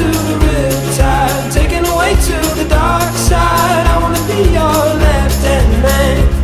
to